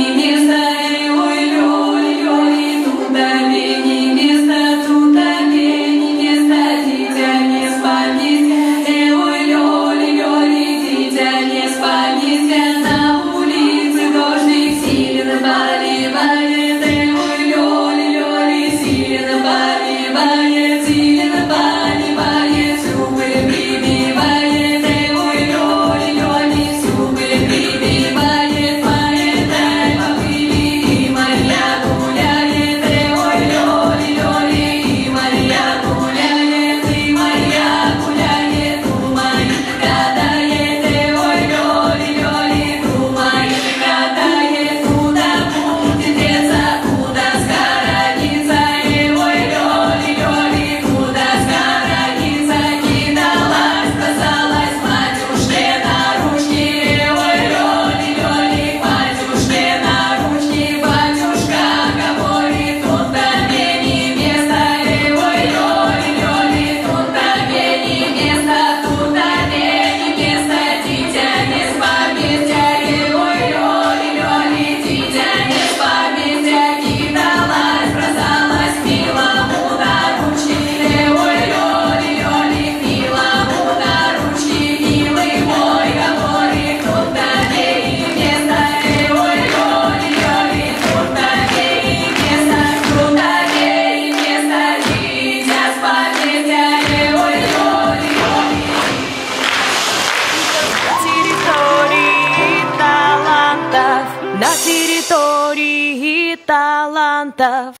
He is the на территории талантов.